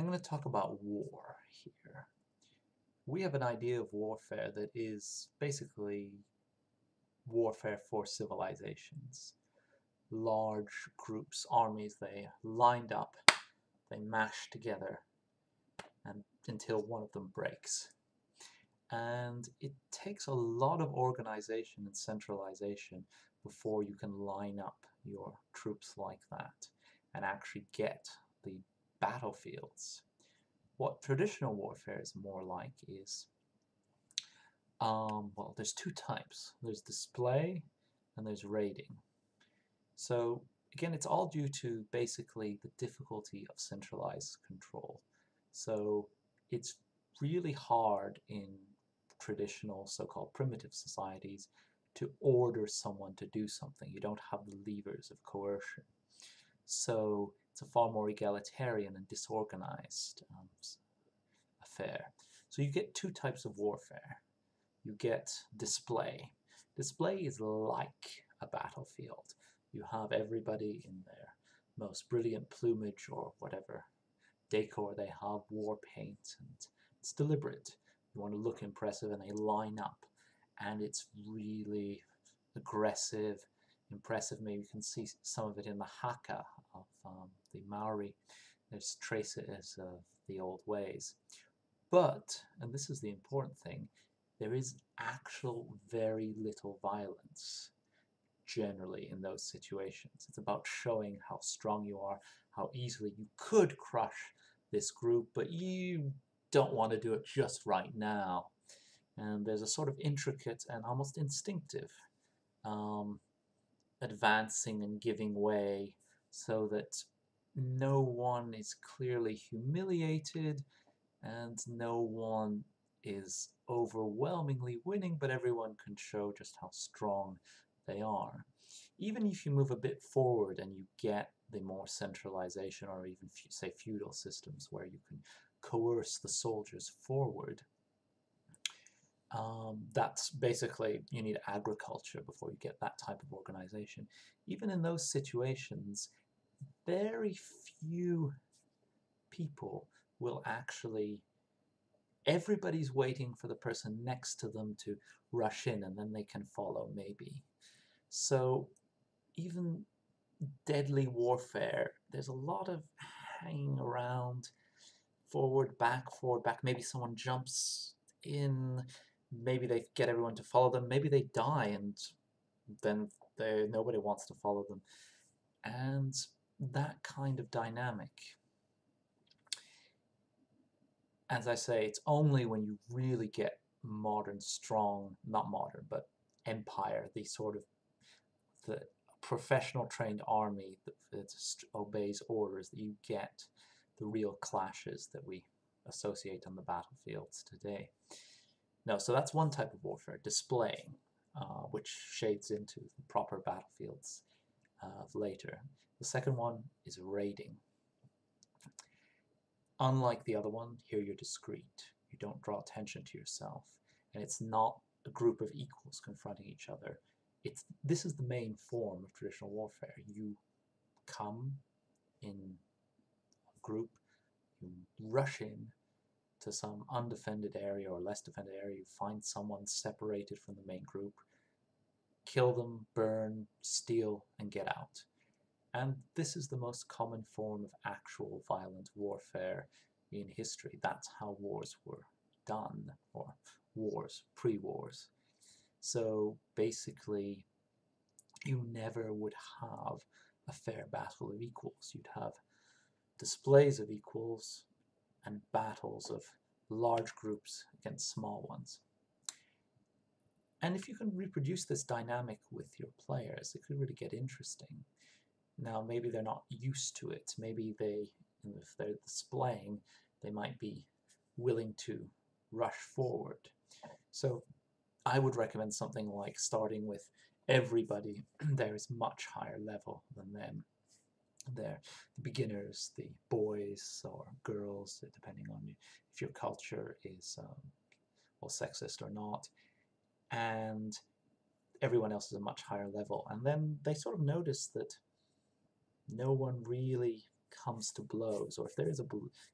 I'm going to talk about war here. We have an idea of warfare that is basically warfare for civilizations. Large groups, armies, they lined up, they mash together and until one of them breaks. And it takes a lot of organization and centralization before you can line up your troops like that and actually get the battlefields. What traditional warfare is more like is, um, well, there's two types. There's display and there's raiding. So again, it's all due to basically the difficulty of centralized control. So it's really hard in traditional so-called primitive societies to order someone to do something. You don't have the levers of coercion. So it's a far more egalitarian and disorganized um, affair. So you get two types of warfare. You get display. Display is like a battlefield. You have everybody in their most brilliant plumage or whatever decor they have, war paint, and it's deliberate. You want to look impressive and they line up and it's really aggressive, impressive. Maybe you can see some of it in the haka of um, the Maori. There's traces of the old ways. But, and this is the important thing, there is actual very little violence generally in those situations. It's about showing how strong you are, how easily you could crush this group, but you don't want to do it just right now. And there's a sort of intricate and almost instinctive um, advancing and giving way so that no one is clearly humiliated and no one is overwhelmingly winning, but everyone can show just how strong they are. Even if you move a bit forward and you get the more centralization or even, say, feudal systems where you can coerce the soldiers forward, um, that's basically, you need agriculture before you get that type of organization. Even in those situations, very few people will actually, everybody's waiting for the person next to them to rush in and then they can follow maybe. So even deadly warfare, there's a lot of hanging around, forward, back, forward, back. Maybe someone jumps in, maybe they get everyone to follow them, maybe they die and then they, nobody wants to follow them. And that kind of dynamic, as I say, it's only when you really get modern, strong, not modern, but empire, the sort of the professional trained army that, that obeys orders that you get the real clashes that we associate on the battlefields today. No, so that's one type of warfare, displaying, uh, which shades into the proper battlefields uh, later. The second one is raiding. Unlike the other one, here you're discreet. You don't draw attention to yourself. And it's not a group of equals confronting each other. It's This is the main form of traditional warfare. You come in a group, you rush in to some undefended area or less defended area, you find someone separated from the main group, kill them, burn, steal, and get out. And this is the most common form of actual violent warfare in history. That's how wars were done, or wars, pre-wars. So basically, you never would have a fair battle of equals. You'd have displays of equals and battles of large groups against small ones. And if you can reproduce this dynamic with your players, it could really get interesting. Now, maybe they're not used to it. Maybe they, if they're displaying, they might be willing to rush forward. So I would recommend something like starting with everybody there is much higher level than them. They're the beginners, the boys or girls, depending on if your culture is um, well sexist or not. And everyone else is a much higher level. And then they sort of notice that no one really comes to blows, or if there is a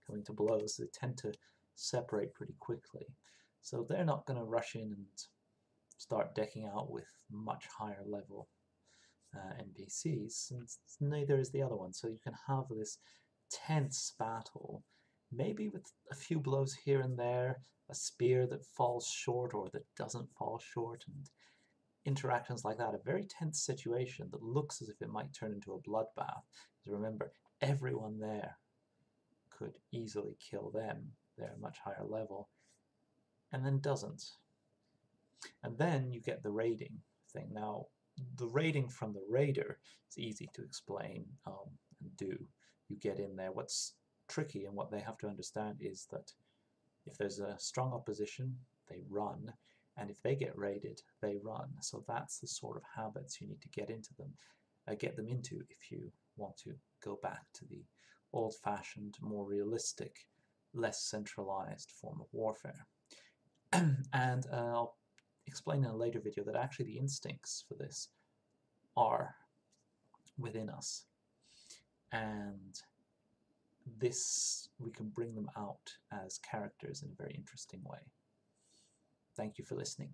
coming to blows, they tend to separate pretty quickly. So they're not going to rush in and start decking out with much higher level uh, NPCs, and neither is the other one. So you can have this tense battle, maybe with a few blows here and there, a spear that falls short or that doesn't fall short, and interactions like that. A very tense situation that looks as if it might turn into a bloodbath. Because remember, everyone there could easily kill them. They're a much higher level, and then doesn't. And then you get the raiding thing. Now, the raiding from the raider is easy to explain um, and do. You get in there. What's tricky and what they have to understand is that if there's a strong opposition, they run, and if they get raided, they run. So that's the sort of habits you need to get into them, uh, get them into if you want to go back to the old-fashioned, more realistic, less centralized form of warfare. and uh, I'll explain in a later video that actually the instincts for this are within us. And this, we can bring them out as characters in a very interesting way. Thank you for listening.